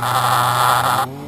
Ah!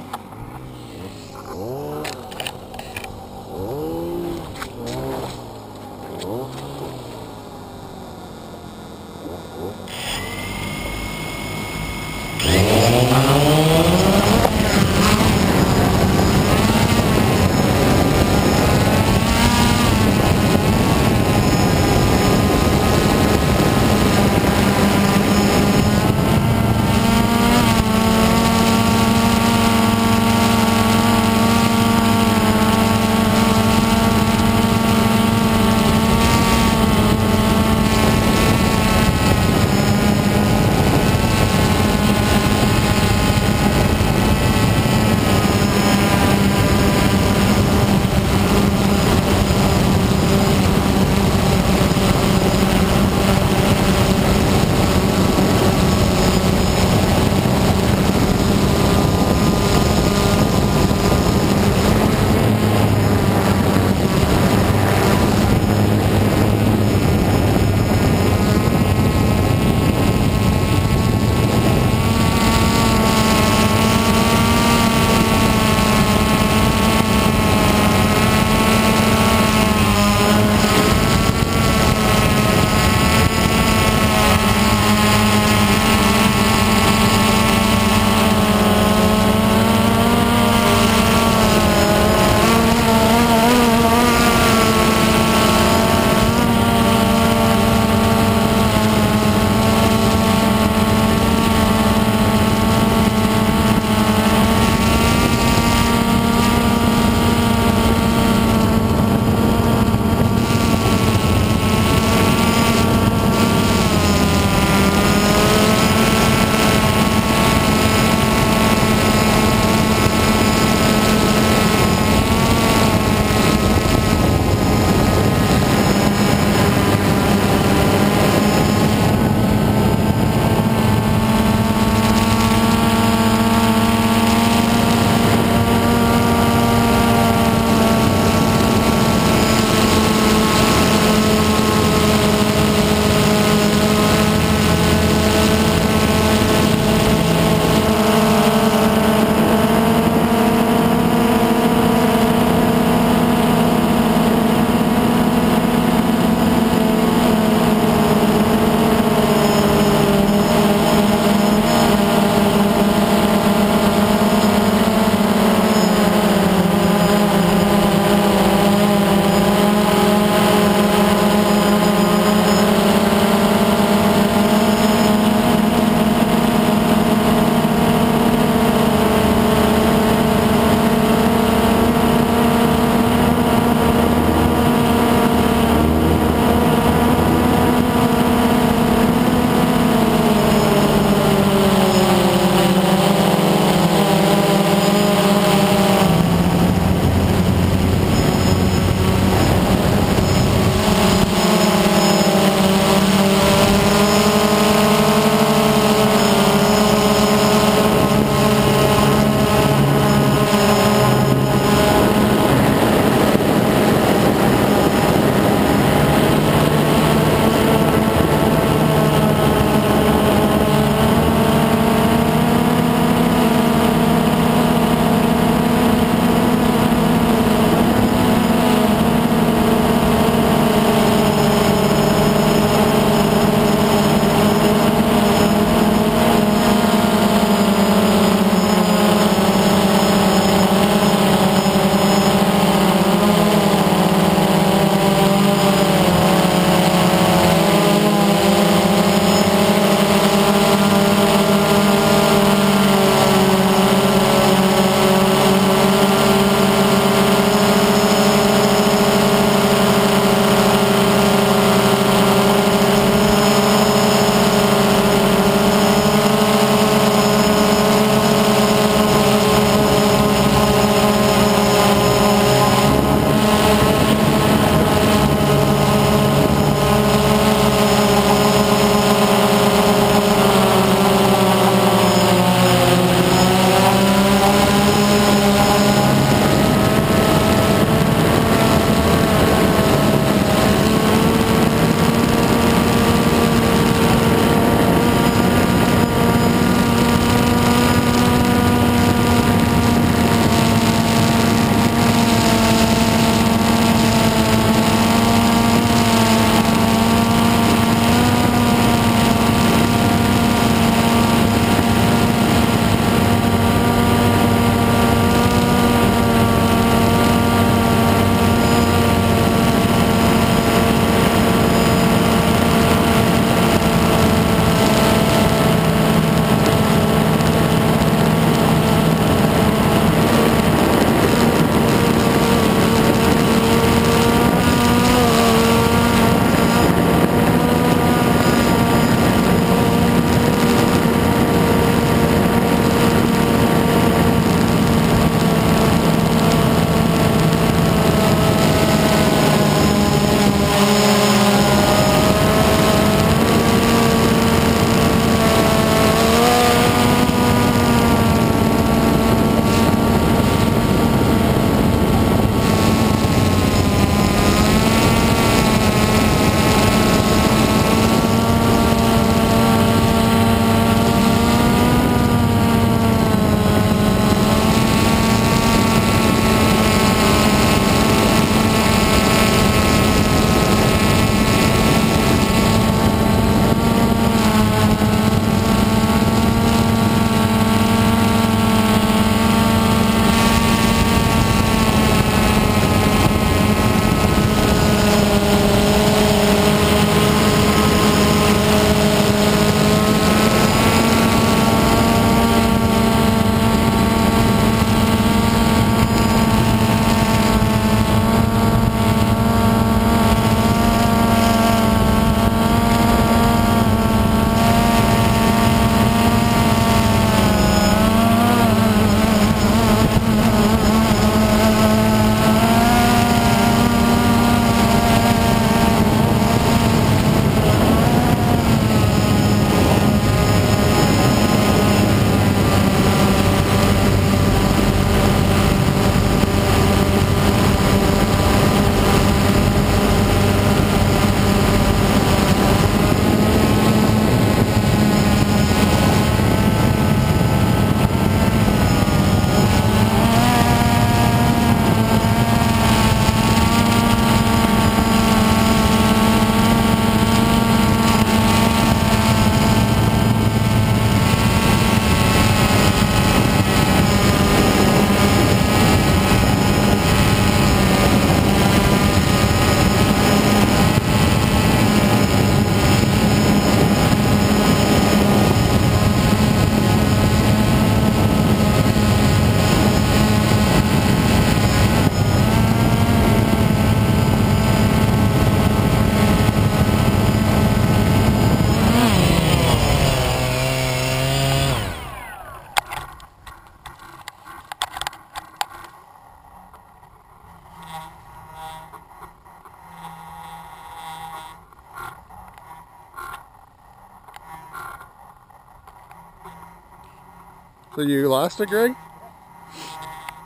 So you lost it, Greg?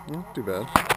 Not too bad.